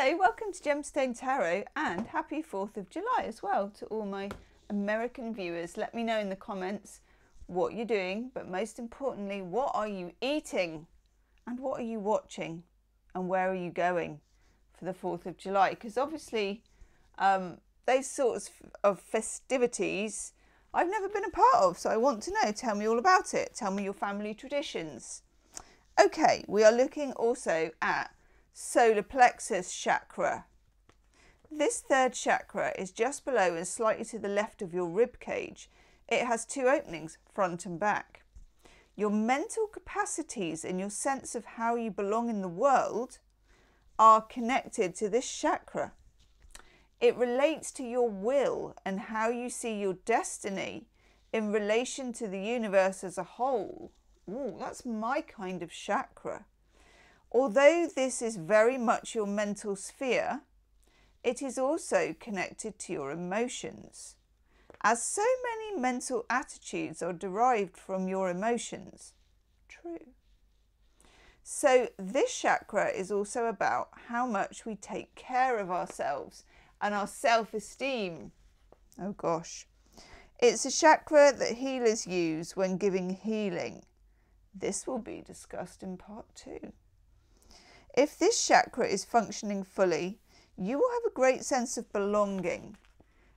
Hello, welcome to Gemstone Tarot and happy 4th of July as well to all my American viewers. Let me know in the comments what you're doing, but most importantly, what are you eating and what are you watching and where are you going for the 4th of July? Because obviously, um, those sorts of festivities I've never been a part of, so I want to know. Tell me all about it. Tell me your family traditions. Okay, we are looking also at solar plexus chakra. This third chakra is just below and slightly to the left of your rib cage. It has two openings, front and back. Your mental capacities and your sense of how you belong in the world are connected to this chakra. It relates to your will and how you see your destiny in relation to the universe as a whole. Ooh, that's my kind of chakra. Although this is very much your mental sphere, it is also connected to your emotions, as so many mental attitudes are derived from your emotions. True. So, this chakra is also about how much we take care of ourselves and our self esteem. Oh gosh. It's a chakra that healers use when giving healing. This will be discussed in part two. If this chakra is functioning fully, you will have a great sense of belonging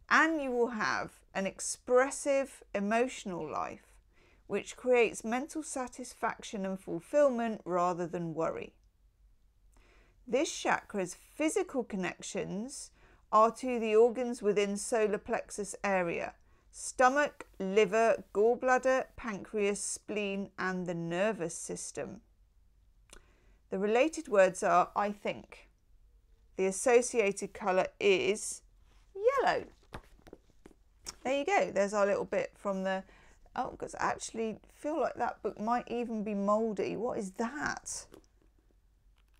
and you will have an expressive emotional life which creates mental satisfaction and fulfillment rather than worry. This chakra's physical connections are to the organs within solar plexus area stomach, liver, gallbladder, pancreas, spleen, and the nervous system. The related words are I think. The associated colour is yellow. There you go. There's our little bit from the. Oh, because I actually feel like that book might even be mouldy. What is that?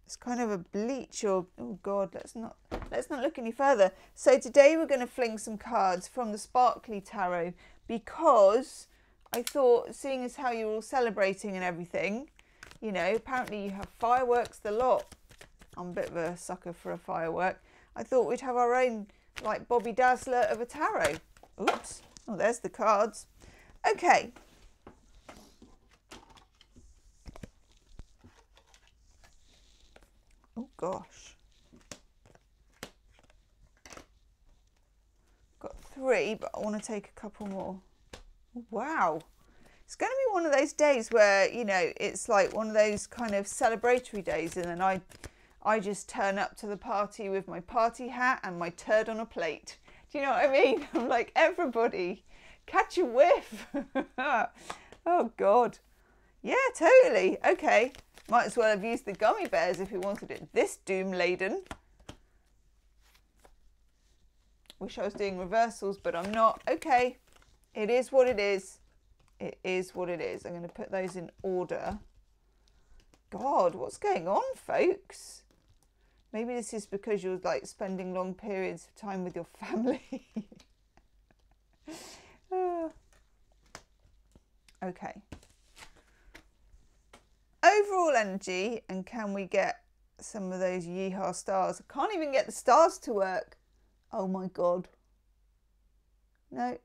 It's kind of a bleach or oh god, let's not let's not look any further. So today we're going to fling some cards from the Sparkly Tarot because I thought, seeing as how you're all celebrating and everything, you know, apparently you have fireworks the lot. I'm a bit of a sucker for a firework. I thought we'd have our own, like, Bobby Dazzler of a tarot. Oops. Oh, there's the cards. Okay. Oh, gosh. Got three, but I want to take a couple more. Wow. It's going to be one of those days where, you know, it's like one of those kind of celebratory days and then I I just turn up to the party with my party hat and my turd on a plate. Do you know what I mean? I'm like, everybody, catch a whiff. oh, God. Yeah, totally. Okay. Might as well have used the gummy bears if we wanted it this doom laden. Wish I was doing reversals, but I'm not. Okay. It is what it is it is what it is. I'm going to put those in order. God, what's going on, folks? Maybe this is because you're like spending long periods of time with your family. Ah. okay. Overall energy, and can we get some of those yeehaw stars? I can't even get the stars to work. Oh my God. No,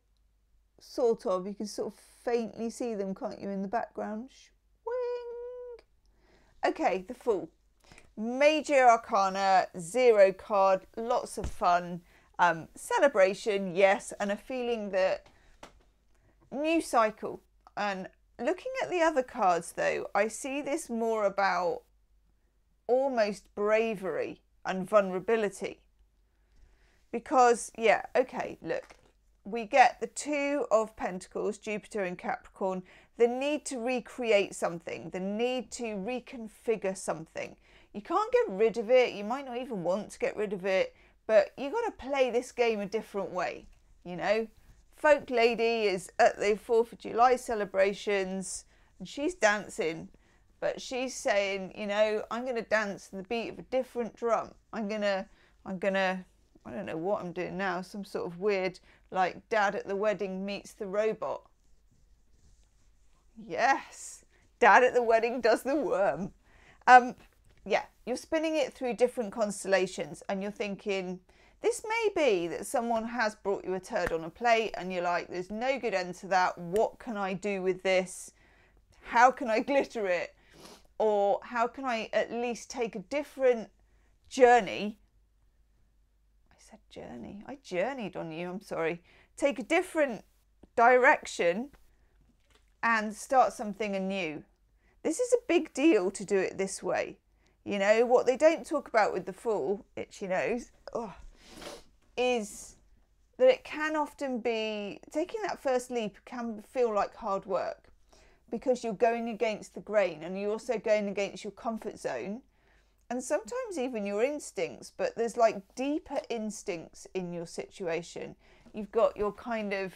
sort of. You can sort of faintly see them, can't you, in the background? Swing. Okay, the Fool. Major Arcana, zero card, lots of fun, um, celebration, yes, and a feeling that new cycle. And looking at the other cards, though, I see this more about almost bravery and vulnerability. Because, yeah, okay, look, we get the Two of Pentacles, Jupiter and Capricorn, the need to recreate something, the need to reconfigure something. You can't get rid of it, you might not even want to get rid of it, but you got to play this game a different way, you know? Folk Lady is at the 4th of July celebrations and she's dancing, but she's saying, you know, I'm going to dance to the beat of a different drum. I'm going to, I'm going to, I don't know what I'm doing now, some sort of weird like dad at the wedding meets the robot. Yes, dad at the wedding does the worm. Um, yeah, you're spinning it through different constellations and you're thinking, this may be that someone has brought you a turd on a plate and you're like, there's no good end to that. What can I do with this? How can I glitter it? Or how can I at least take a different journey? Said journey. I journeyed on you. I'm sorry. Take a different direction and start something anew. This is a big deal to do it this way. You know, what they don't talk about with the Fool, itchy nose, oh, is that it can often be taking that first leap can feel like hard work because you're going against the grain and you're also going against your comfort zone and sometimes even your instincts, but there's like deeper instincts in your situation. You've got your kind of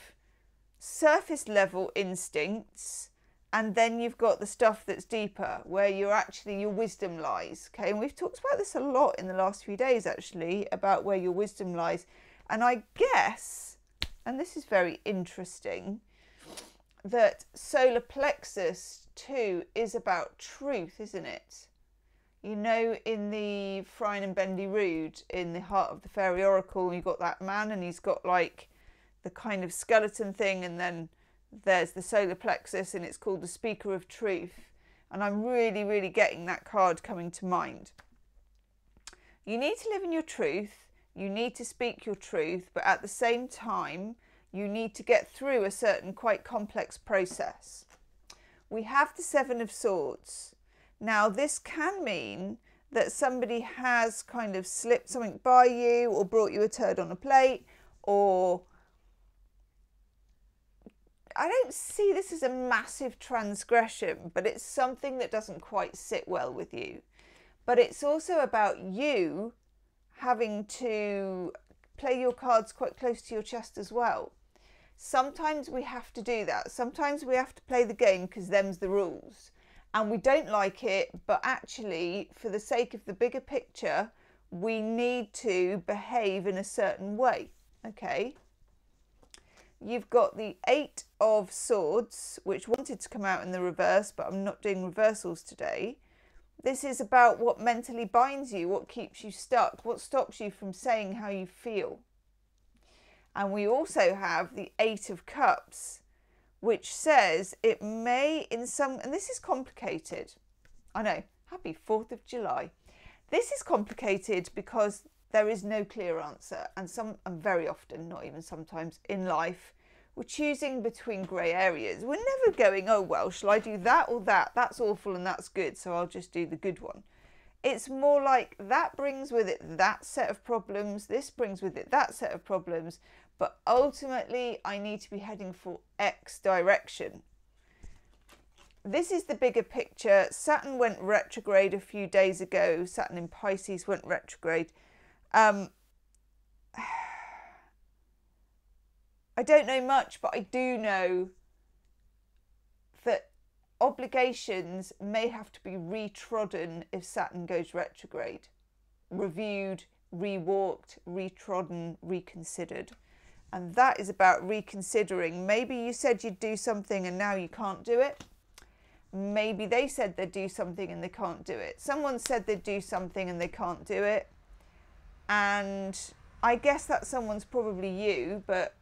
surface level instincts and then you've got the stuff that's deeper where you're actually your wisdom lies okay? And we've talked about this a lot in the last few days actually about where your wisdom lies. And i guess and this is very interesting that solar plexus too is about truth isn't it you know in the Brian and Wendy Froud in the heart of the fairy oracle you've got that man and he's got like the kind of skeleton thing and then there's the solar plexus and it's called the speaker of truth. And i'm really really getting that card coming to mind. You need to live in your truth. You need to speak your truth. But at the same time you need to get through a certain quite complex process. We have the seven of swords now this can mean that somebody has kind of slipped something by you or brought you a turd on a plate or I don't see this as a massive transgression, but it's something that doesn't quite sit well with you. But it's also about you having to play your cards quite close to your chest as well. Sometimes we have to do that. Sometimes we have to play the game because them's the rules. And we don't like it, but actually, for the sake of the bigger picture, we need to behave in a certain way. Okay? You've got the Eight of Swords, which wanted to come out in the reverse, but I'm not doing reversals today. This is about what mentally binds you, what keeps you stuck, what stops you from saying how you feel. And we also have the Eight of Cups, which says it may, in some, and this is complicated. I know, happy 4th of July. This is complicated because there is no clear answer and some and very often not even sometimes in life we're choosing between grey areas. We're never going oh well shall i do that or that? That's awful and that's good so i'll just do the good one. It's more like that brings with it that set of problems. This brings with it that set of problems but ultimately i need to be heading for x direction. This is the bigger picture. Saturn went retrograde a few days ago. Saturn in pisces went retrograde. Um, I don't know much, but I do know that obligations may have to be retrodden if Saturn goes retrograde, reviewed, rewalked, retrodden, reconsidered. And that is about reconsidering. Maybe you said you'd do something and now you can't do it. Maybe they said they'd do something and they can't do it. Someone said they'd do something and they can't do it and I guess that someone's probably you, but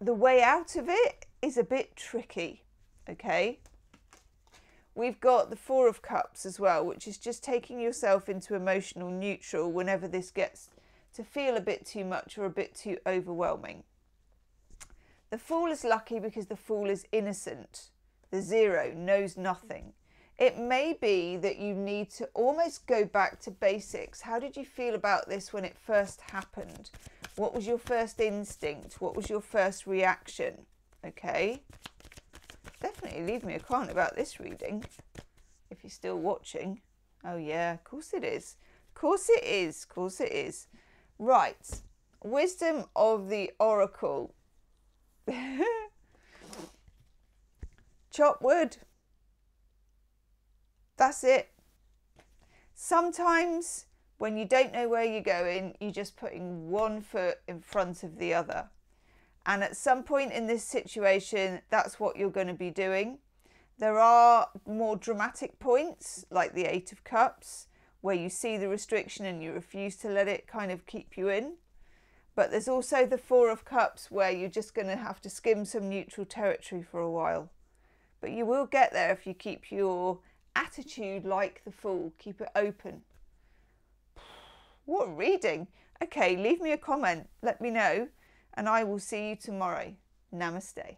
the way out of it is a bit tricky, okay? We've got the Four of Cups as well, which is just taking yourself into emotional neutral whenever this gets to feel a bit too much or a bit too overwhelming. The Fool is lucky because the Fool is innocent. The Zero knows nothing. It may be that you need to almost go back to basics. How did you feel about this when it first happened? What was your first instinct? What was your first reaction? Okay. Definitely leave me a comment about this reading if you're still watching. Oh, yeah, of course it is. Of course it is. Of course it is. Right. Wisdom of the Oracle. Chop wood. That's it. Sometimes when you don't know where you're going, you're just putting one foot in front of the other. And at some point in this situation, that's what you're going to be doing. There are more dramatic points, like the Eight of Cups, where you see the restriction and you refuse to let it kind of keep you in. But there's also the Four of Cups, where you're just going to have to skim some neutral territory for a while. But you will get there if you keep your attitude like the Fool, keep it open. What reading! Okay, leave me a comment, let me know, and I will see you tomorrow. Namaste.